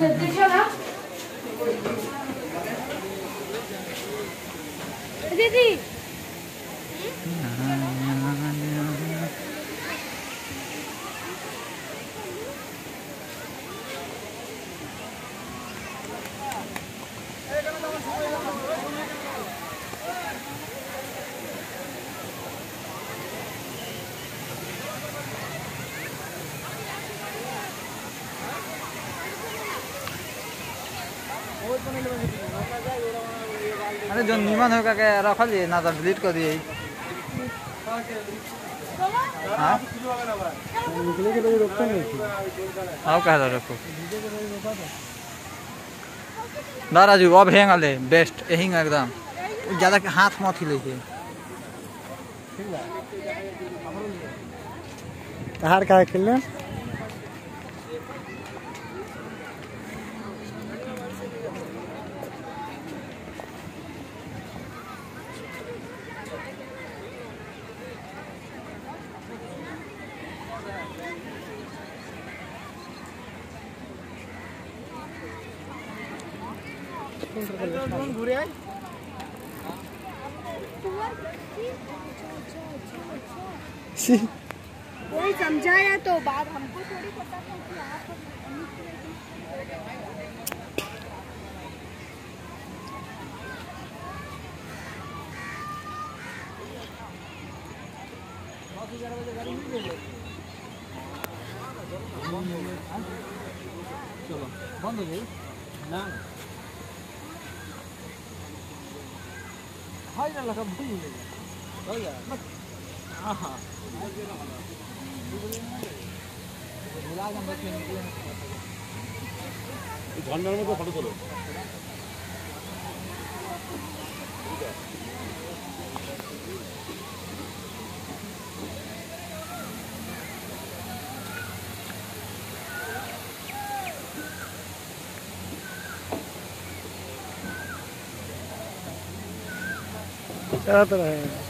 Vous êtes déjà là Vas-y अरे जो निमन होगा के रखल जी ना तो डिलीट कर दिए। हाँ? निकले के लिए रोकता नहीं आओ कह रखो ना राजू अब हेंग ले बेस्ट यही एकदम। ज़्यादा हाथ मत हिले के कहार का खेलने? छी कोई समझाया तो बात हमको थोड़ी पता था कि आप बंद हो गई ना 入らなかったもんね。どうや。まああ。ঝর্নার মতো ফটো তোলো चला तो रहे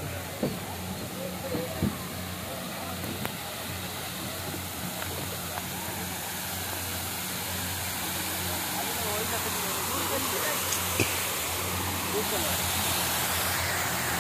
Thank color.